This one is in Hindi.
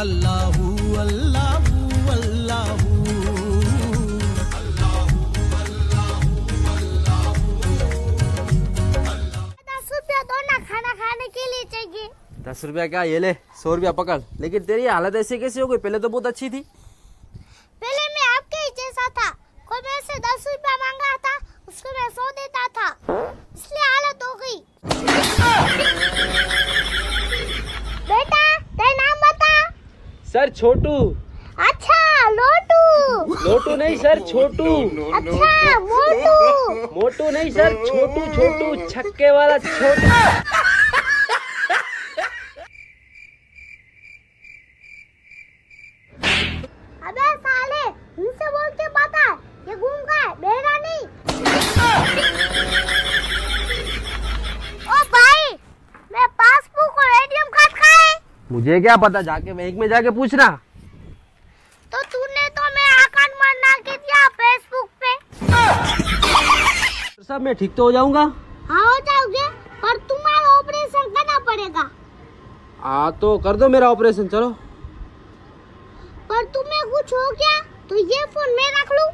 अल्लाहू अल्लाहू अल्लाहू। दस रुपया दो ना खाना खाने के लिए चाहिए दस रुपया क्या? ये ले सौ रुपया पकड़। लेकिन तेरी हालत ऐसी कैसी हो गई? पहले तो बहुत अच्छी थी। पहले मैं आपके ही जैसा था। कोई मेरे से दस रुपया मांगा था उसको मैं सौ देता था। सर छोटू। अच्छा लोटू। लोटू नहीं सर छोटू। अच्छा मोटू। मोटू नहीं सर छोटू छोटू छक्के वाला छोटू। अबे साले इनसे बोल के बता ये घूम का है मेरा नहीं ओ भाई मैं पासबुक और एटीएम कार्ड का है मुझे क्या पता जाके बैंक में जाके पूछना। तो तूने तो मेरा अकाउंट मरना के दिया फेसबुक पे। साहब मैं ठीक तो हो जाऊँगा? हाँ हो जाओगे पर तुम्हारा ऑपरेशन करना पड़ेगा। हाँ तो कर दो मेरा ऑपरेशन चलो। पर तुम्हें कुछ हो गया तो ये फ़ोन मैं रख लूँ।